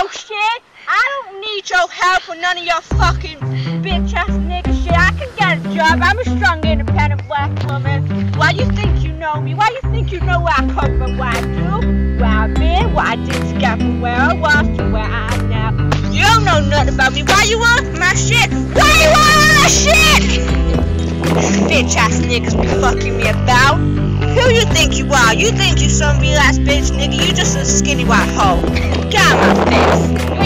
your shit. I don't need your help or none of your fucking bitch ass nigga shit. I can get a job. I'm a strong, independent black woman. Why you think you know me? Why you think you know where I come from? What I do? Where I've been? What I did to get from where I was to where I am now. You don't know nothing about me. Why you want my shit? Why you want my shit? Bitch ass niggas be fucking me about. Who you think you are? You think you some real ass bitch nigga? You just a skinny white hoe. Face. You